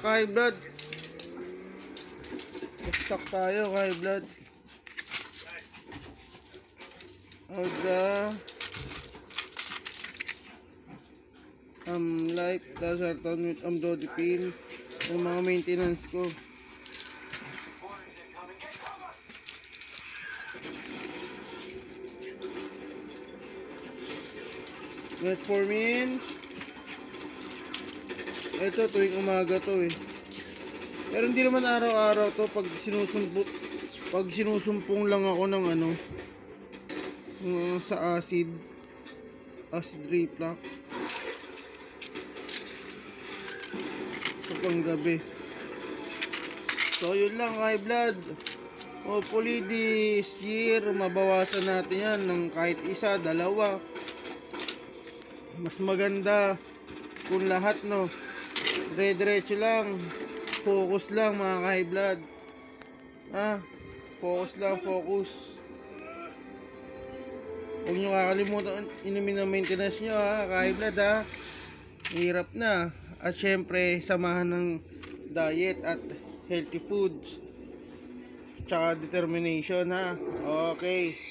high blood. Stock tayo high blood. Audra. Um, life, dasartan with amdodipine. Yung mga maintenance ko. Metformin. Ito tuwing umaga to eh. Pero hindi naman araw-araw to pag sinusumpo pag sinusumpong lang ako ng ano ng sa acid acid reflux sa panggabi. So yun lang high blood. Hopefully this year mabawasan natin yan ng kahit isa, dalawa. Mas maganda kung lahat no. Dire-diretso lang. Focus lang mga high blood. Ah, focus lang, focus. Huwag nyo kakalimutan inumin ng maintenance nyo ha, high blood ha. Hirap na. At syempre, samahan ng diet at healthy foods. Tsaka determination ha. Okay.